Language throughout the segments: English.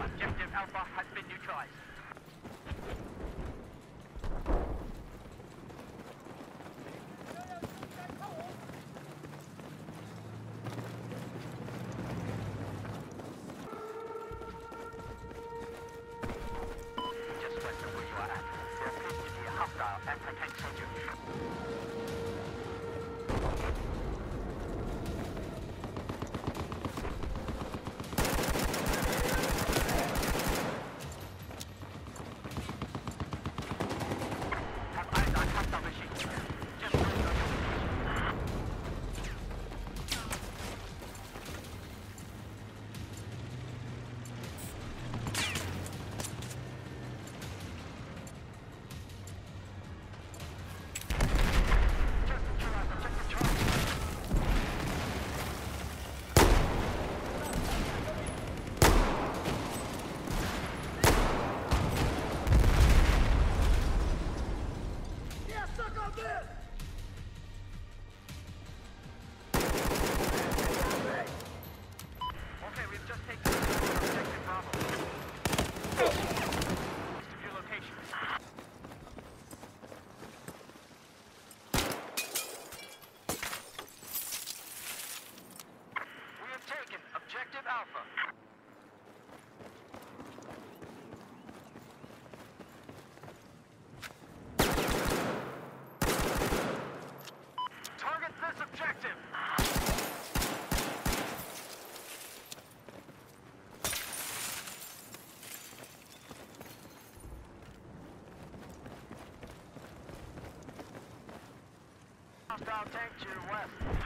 Objective Alpha has been neutralized. Hostile tank to your west.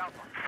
Alpha.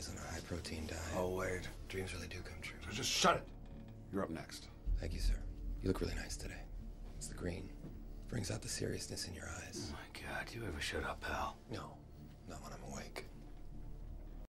Guys on a high protein diet. Oh, wait. Dreams really do come true. So just shut it. You're up next. Thank you, sir. You look really nice today. It's the green. Brings out the seriousness in your eyes. Oh my god, you ever shut up, pal? No,